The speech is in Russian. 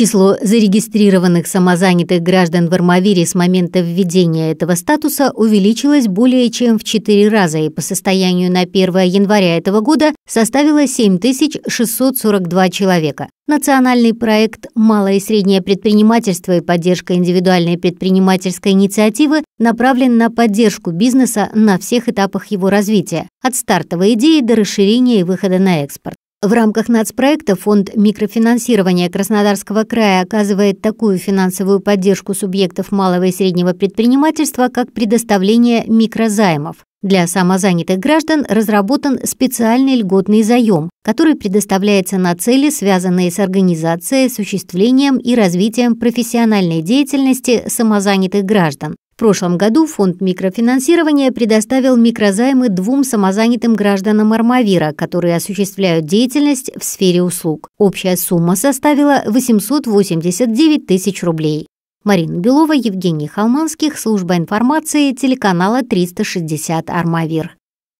Число зарегистрированных самозанятых граждан в Армавире с момента введения этого статуса увеличилось более чем в 4 раза и по состоянию на 1 января этого года составило 7642 человека. Национальный проект «Малое и среднее предпринимательство и поддержка индивидуальной предпринимательской инициативы» направлен на поддержку бизнеса на всех этапах его развития, от стартовой идеи до расширения и выхода на экспорт. В рамках нацпроекта Фонд микрофинансирования Краснодарского края оказывает такую финансовую поддержку субъектов малого и среднего предпринимательства, как предоставление микрозаймов. Для самозанятых граждан разработан специальный льготный заем, который предоставляется на цели, связанные с организацией, осуществлением и развитием профессиональной деятельности самозанятых граждан прошлом году фонд микрофинансирования предоставил микрозаймы двум самозанятым гражданам Армавира, которые осуществляют деятельность в сфере услуг. Общая сумма составила 889 тысяч рублей. Марина Белова, Евгений Халманских, служба информации телеканала 360 «Армавир».